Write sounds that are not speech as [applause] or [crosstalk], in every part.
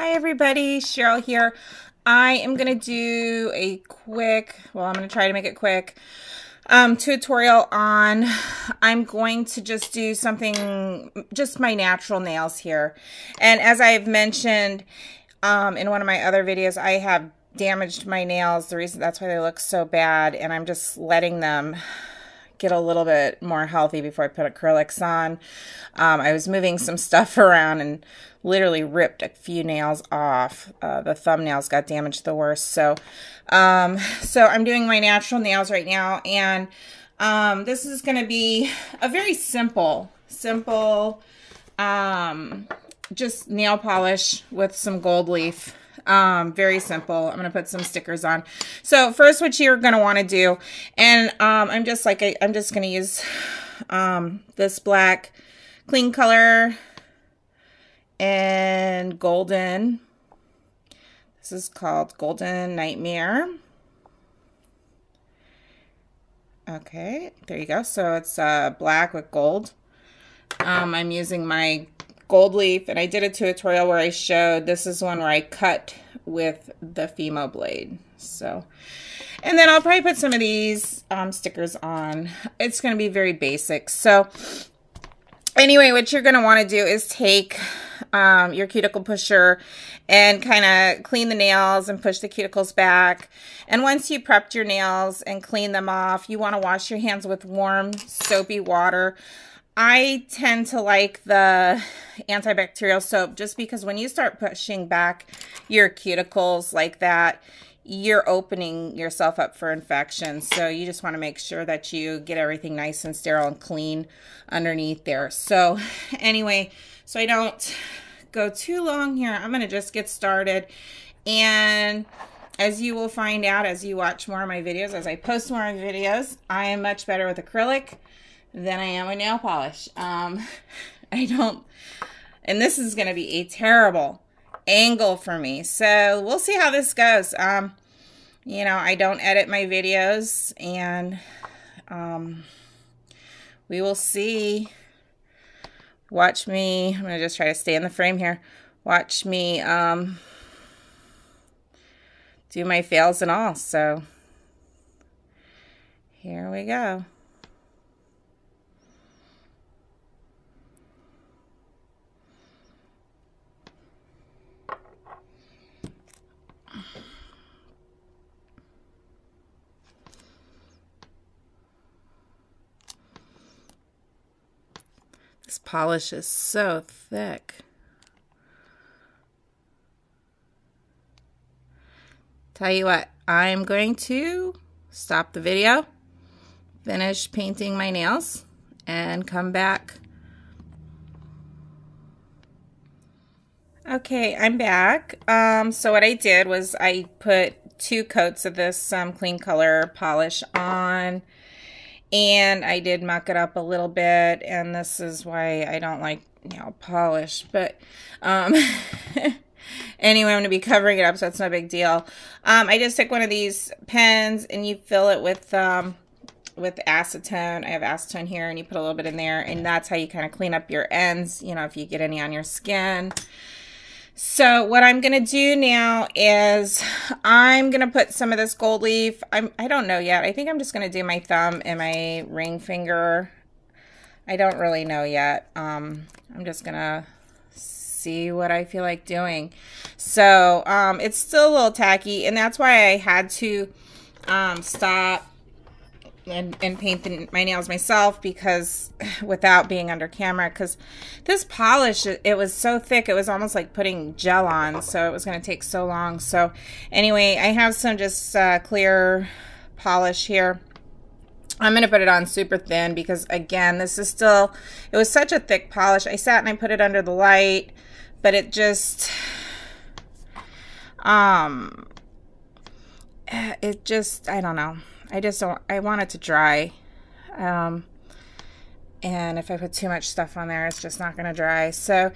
Hi everybody, Cheryl here. I am going to do a quick, well I'm going to try to make it quick, um, tutorial on, I'm going to just do something, just my natural nails here. And as I've mentioned um, in one of my other videos, I have damaged my nails. The reason that's why they look so bad and I'm just letting them get a little bit more healthy before I put acrylics on. Um, I was moving some [laughs] stuff around and literally ripped a few nails off. Uh, the thumbnails got damaged the worst. So, um, so I'm doing my natural nails right now. And um, this is going to be a very simple, simple, um, just nail polish with some gold leaf. Um, very simple. I'm going to put some stickers on. So first what you're going to want to do, and um, I'm just like, I, am just going to use um, this black Kleancolor and golden. This is called Golden Nightmare. Okay, there you go. So it's uh, black with gold. Um, I'm using my gold leaf and I did a tutorial where I showed this is one where I cut with the Fimo blade. So and then I'll probably put some of these um, stickers on. It's going to be very basic. So anyway what you're going to want to do is take um, your cuticle pusher and kind of clean the nails and push the cuticles back. And once you prepped your nails and clean them off you want to wash your hands with warm soapy water I tend to like the antibacterial soap just because when you start pushing back your cuticles like that, you're opening yourself up for infection. So you just want to make sure that you get everything nice and sterile and clean underneath there. So anyway, so I don't go too long here, I'm going to just get started. And as you will find out as you watch more of my videos, as I post more of my videos, I am much better with acrylic than I am with nail polish. Um, [laughs] I don't, and this is going to be a terrible angle for me. So we'll see how this goes. Um, you know, I don't edit my videos and um, we will see. Watch me. I'm going to just try to stay in the frame here. Watch me um, do my fails and all. So here we go. This polish is so thick. Tell you what, I'm going to stop the video, finish painting my nails, and come back. Okay, I'm back. Um, so what I did was I put two coats of this um, Kleancolor polish on and I did muck it up a little bit and this is why I don't like nail polish but um [laughs] anyway I'm to be covering it up so it's no big deal. Um I just took one of these pens and you fill it with um with acetone. I have acetone here and you put a little bit in there and that's how you kind of clean up your ends you know if you get any on your skin so what I'm going to do now is I'm going to put some of this gold leaf. I'm, I don't know yet. I think I'm just going to do my thumb and my ring finger. I don't really know yet. Um, I'm just going to see what I feel like doing. So um, it's still a little tacky, and that's why I had to um, stop and, and paint the, my nails myself because [sighs] without being under camera because this polish it was so thick it was almost like putting gel on so it was going to take so long. So anyway I have some just uh, clear polish here. I'm going to put it on super thin because again this is still it was such a thick polish. I sat and I put it under the light but it just [sighs] um [sighs] it just I don't know I just don't, I want it to dry. Um, and if I put too much stuff on there, it's just not going to dry. So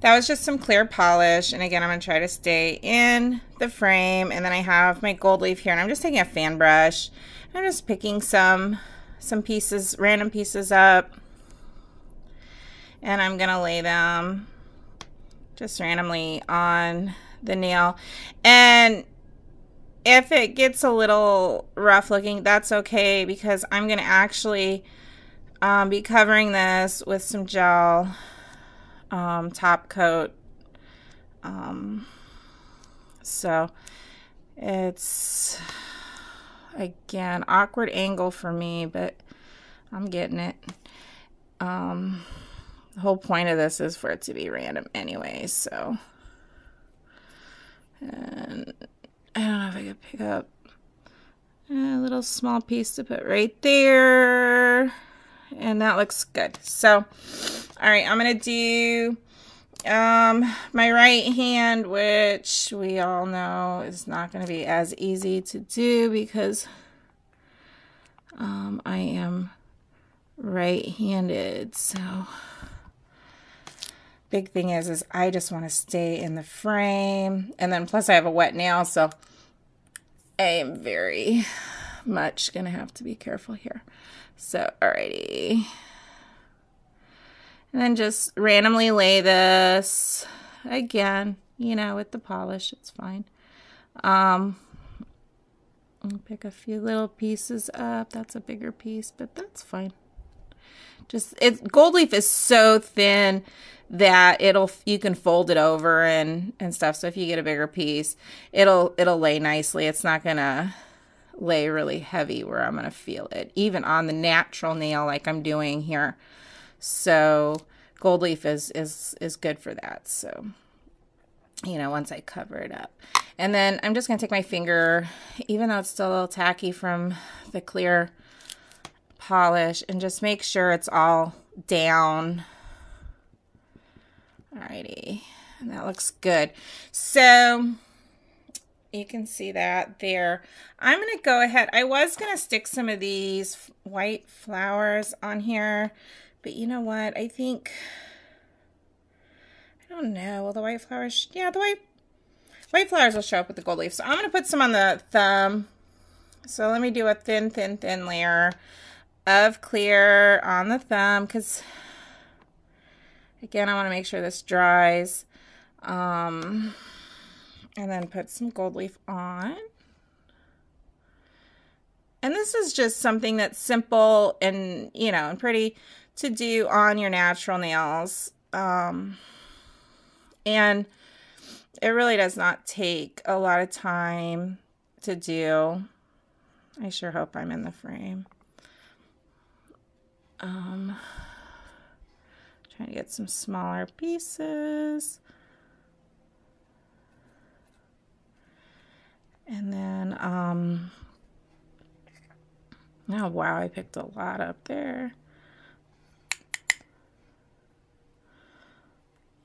that was just some clear polish. And again, I'm going to try to stay in the frame. And then I have my gold leaf here. And I'm just taking a fan brush. I'm just picking some, some pieces, random pieces up. And I'm going to lay them just randomly on the nail. And if it gets a little rough looking, that's okay because I'm going to actually um, be covering this with some gel um, top coat. Um, so it's again awkward angle for me, but I'm getting it. Um, the whole point of this is for it to be random anyway, so. And I don't know if I could pick up a little small piece to put right there. And that looks good. So, all right, I'm going to do um, my right hand, which we all know is not going to be as easy to do because um, I am right-handed. So, big thing is, is I just want to stay in the frame. And then plus I have a wet nail, so I am very much going to have to be careful here. So, alrighty. And then just randomly lay this again, you know, with the polish. It's fine. Um, pick a few little pieces up. That's a bigger piece, but that's fine. Just it gold leaf is so thin that it'll you can fold it over and and stuff. So if you get a bigger piece, it'll it'll lay nicely. It's not gonna lay really heavy where I'm gonna feel it, even on the natural nail like I'm doing here. So gold leaf is is is good for that. So you know, once I cover it up. And then I'm just going to take my finger, even though it's still a little tacky from the clear polish, and just make sure it's all down Alrighty, and that looks good. So you can see that there. I'm going to go ahead. I was going to stick some of these white flowers on here, but you know what? I think, I don't know. Will the white flowers, yeah, the white, white flowers will show up with the gold leaf. So I'm going to put some on the thumb. So let me do a thin, thin, thin layer of clear on the thumb because Again, I want to make sure this dries. Um, and then put some gold leaf on. And this is just something that's simple and, you know, and pretty to do on your natural nails. Um, and it really does not take a lot of time to do. I sure hope I'm in the frame. Um, Trying to get some smaller pieces. And then, um, oh wow, I picked a lot up there.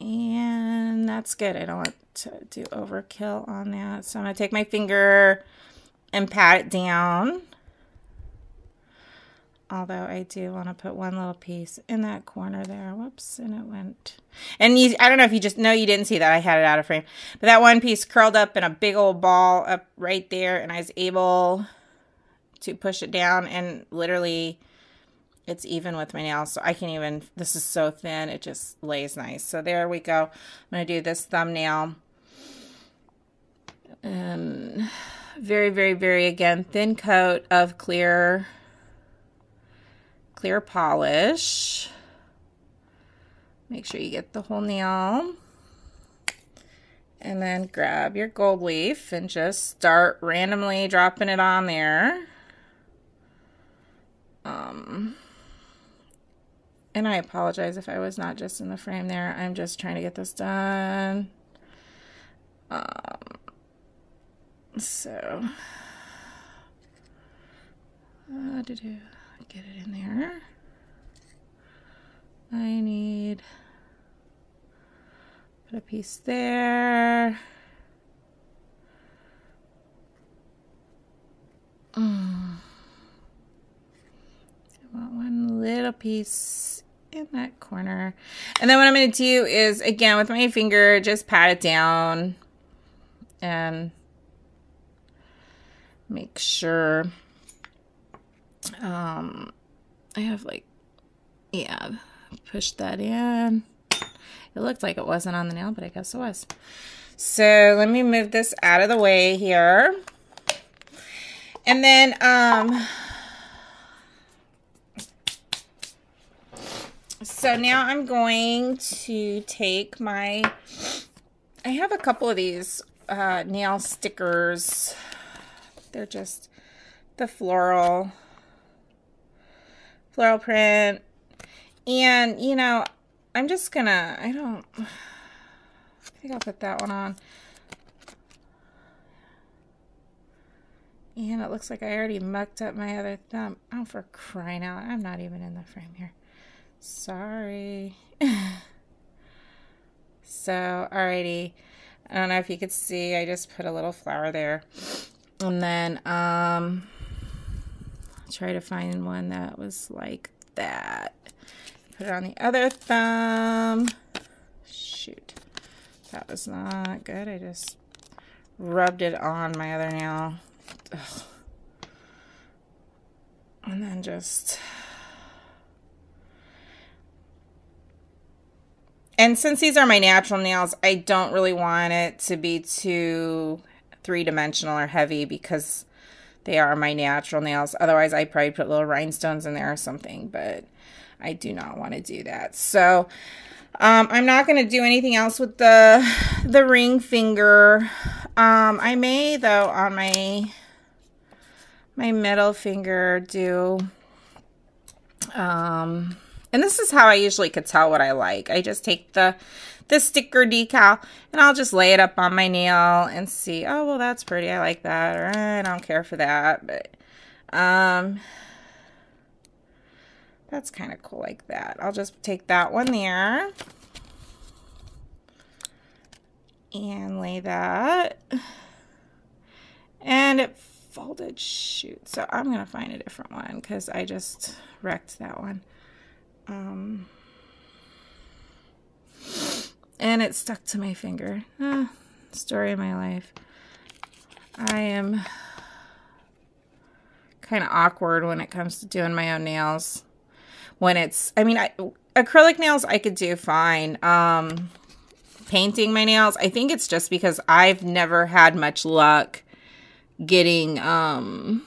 And that's good. I don't want to do overkill on that. So I'm going to take my finger and pat it down. Although I do want to put one little piece in that corner there. Whoops, and it went. And you, I don't know if you just, no, you didn't see that. I had it out of frame. But that one piece curled up in a big old ball up right there. And I was able to push it down and literally it's even with my nails. So I can even, this is so thin, it just lays nice. So there we go. I'm going to do this thumbnail. And very, very, very, again, thin coat of clear clear polish. Make sure you get the whole nail. And then grab your gold leaf and just start randomly dropping it on there. Um, and I apologize if I was not just in the frame there. I'm just trying to get this done. Um, so, uh, do -do get it in there. I need put a piece there. Mm. I want one little piece in that corner. And then what I'm going to do is, again, with my finger, just pat it down and make sure um, I have like, yeah, push that in. It looked like it wasn't on the nail, but I guess it was. So let me move this out of the way here. And then, um, so now I'm going to take my, I have a couple of these uh, nail stickers. They're just the floral, floral print. And, you know, I'm just gonna, I don't, I think I'll put that one on. And it looks like I already mucked up my other thumb. Oh, for crying out. I'm not even in the frame here. Sorry. [laughs] so, alrighty. I don't know if you could see. I just put a little flower there. And then, um, try to find one that was like that. Put it on the other thumb. Shoot. That was not good. I just rubbed it on my other nail. Ugh. And then just... And since these are my natural nails, I don't really want it to be too three-dimensional or heavy because they are my natural nails. Otherwise, I probably put little rhinestones in there or something, but I do not want to do that. So um, I'm not going to do anything else with the, the ring finger. Um, I may, though, on my my middle finger do um and this is how I usually could tell what I like. I just take the the sticker decal and I'll just lay it up on my nail and see, oh well that's pretty, I like that, or I don't care for that, but um that's kind of cool like that. I'll just take that one there and lay that. And it folded. Shoot. So I'm going to find a different one because I just wrecked that one. Um, and it stuck to my finger. Ah, story of my life. I am kind of awkward when it comes to doing my own nails. When it's, I mean, I, acrylic nails I could do fine. Um, painting my nails, I think it's just because I've never had much luck getting um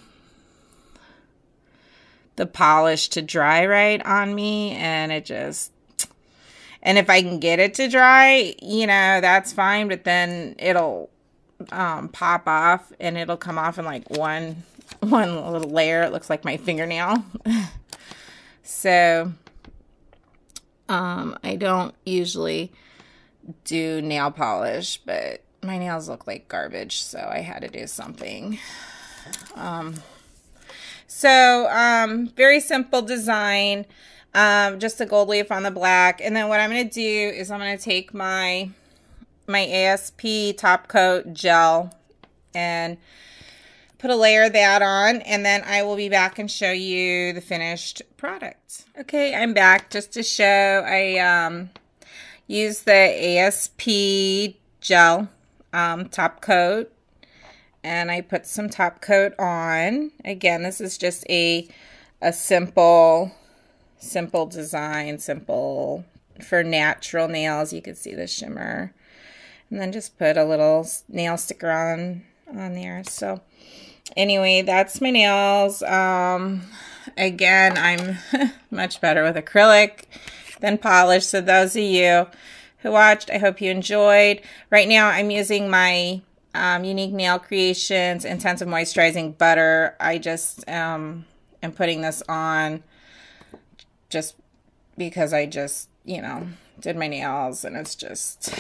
the polish to dry right on me and it just and if I can get it to dry, you know, that's fine, but then it'll um, pop off and it'll come off in like one [laughs] one little layer. It looks like my fingernail. [laughs] so um I don't usually do nail polish, but my nails look like garbage, so I had to do something. Um, so, um, very simple design. Um, just a gold leaf on the black. And then what I'm going to do is I'm going to take my, my ASP top coat gel and put a layer of that on. And then I will be back and show you the finished product. Okay, I'm back just to show I, um, use the ASP gel um, top coat and I put some top coat on. Again, this is just a, a simple, simple design, simple for natural nails. You can see the shimmer. And then just put a little nail sticker on, on there. So anyway, that's my nails. Um, again, I'm [laughs] much better with acrylic than polish. So those of you who watched. I hope you enjoyed. Right now, I'm using my um, Unique Nail Creations Intensive Moisturizing Butter. I just um, am putting this on just because I just, you know, did my nails and it's just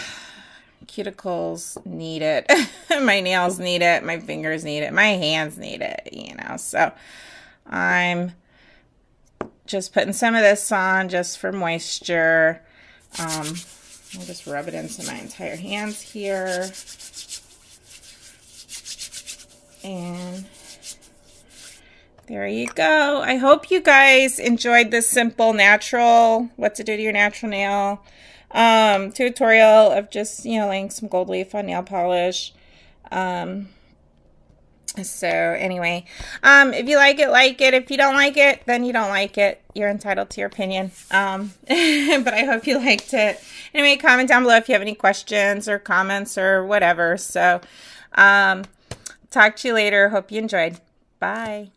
cuticles need it. [laughs] my nails need it. My fingers need it. My hands need it, you know. So I'm just putting some of this on just for moisture. Um, I'll just rub it into my entire hands here. And there you go. I hope you guys enjoyed this simple natural, what to do to your natural nail um, tutorial of just, you know, laying some gold leaf on nail polish. Um, So anyway, um, if you like it, like it. If you don't like it, then you don't like it. You're entitled to your opinion. Um, [laughs] but I hope you liked it. Anyway, comment down below if you have any questions or comments or whatever. So, um, talk to you later. Hope you enjoyed. Bye.